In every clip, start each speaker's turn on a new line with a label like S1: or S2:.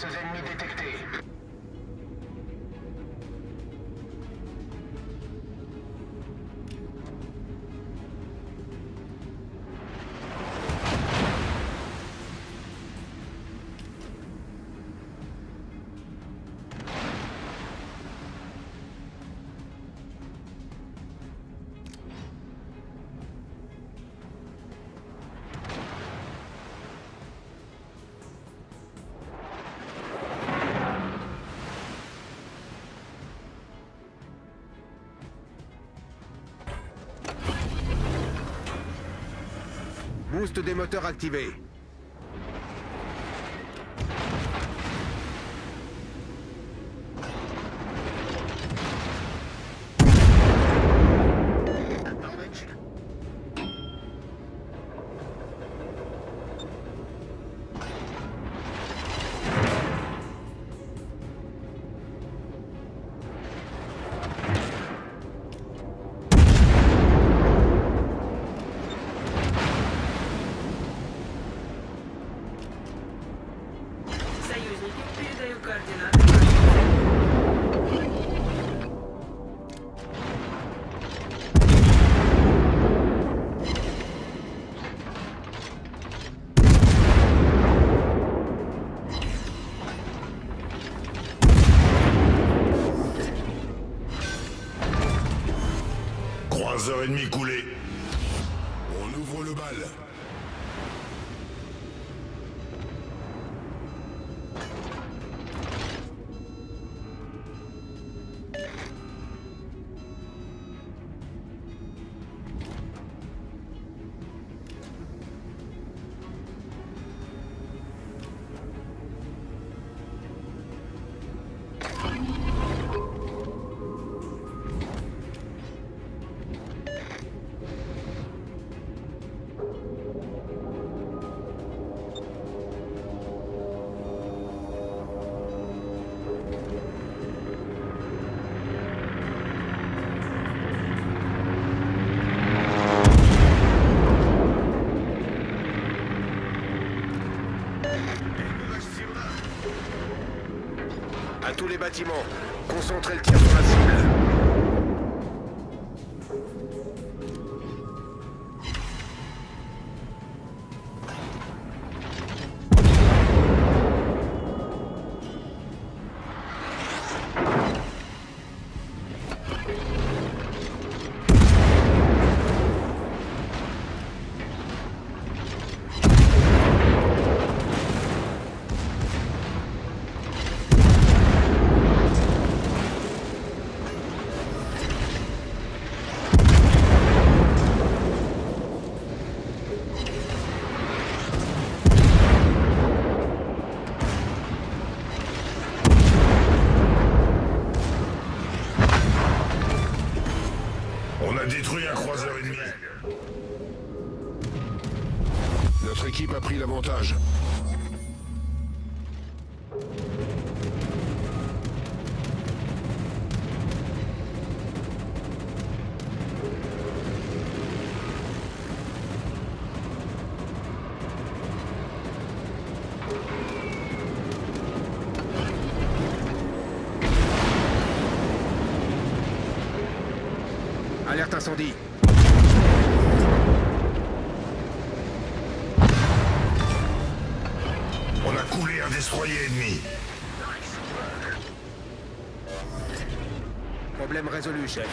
S1: Forces ennemies détectées.
S2: Boost des moteurs activé. Concentrez le tir sur la cible.
S3: On a détruit un croiseur ennemi. Notre équipe a pris l'avantage.
S2: Alerte incendie.
S3: On a coulé un destroyer ennemi.
S2: Problème résolu, chef.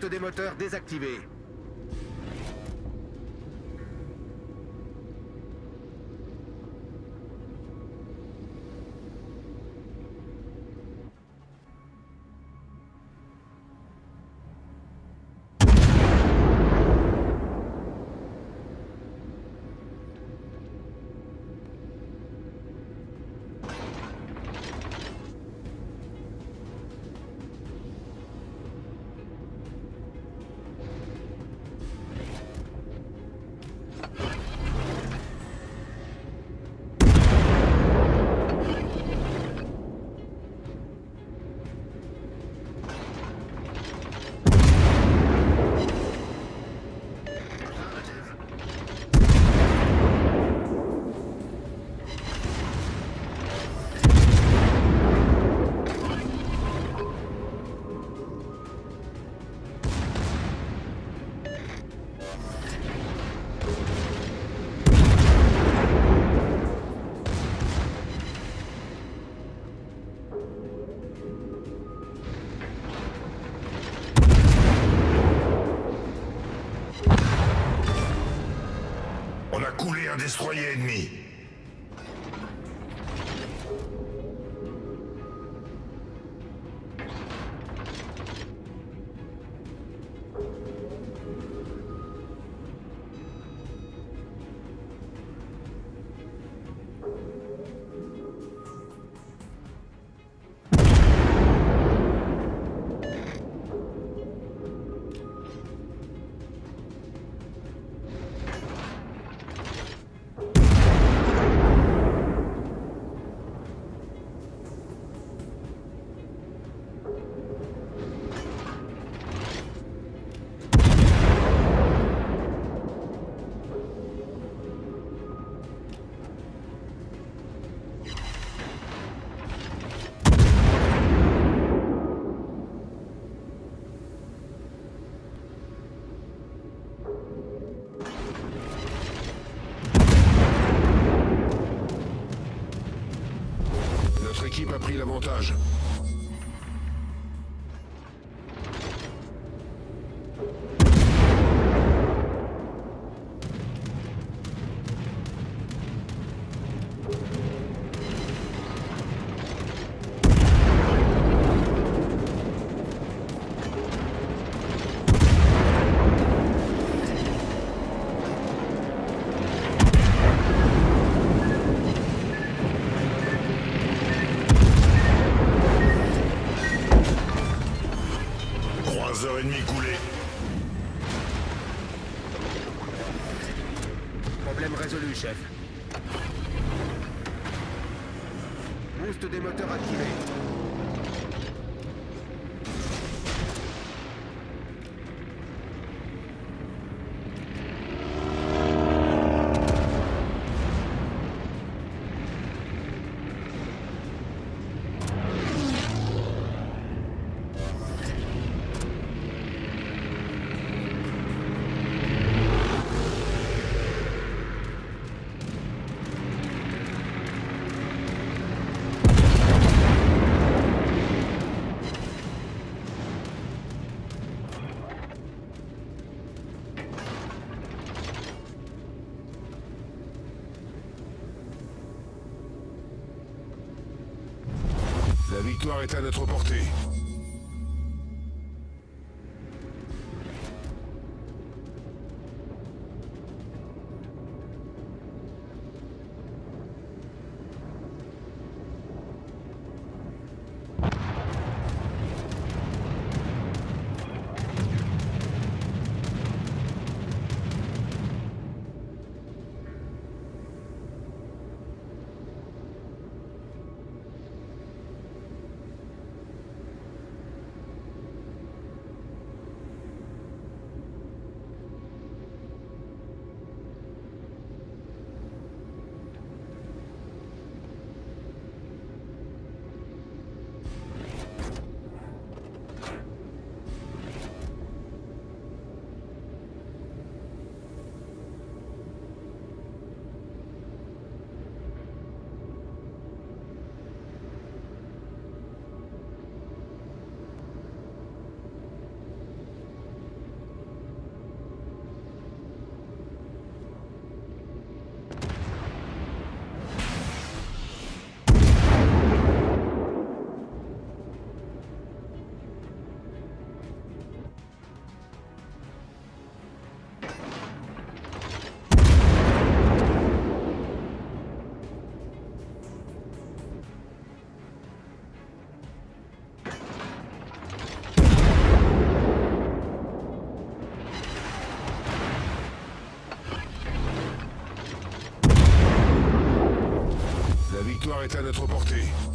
S2: Des moteurs désactivé.
S3: Destroyer ennemi.
S2: Équipe a pris Boost des moteurs activé. Victoire est à notre portée. Est à notre portée.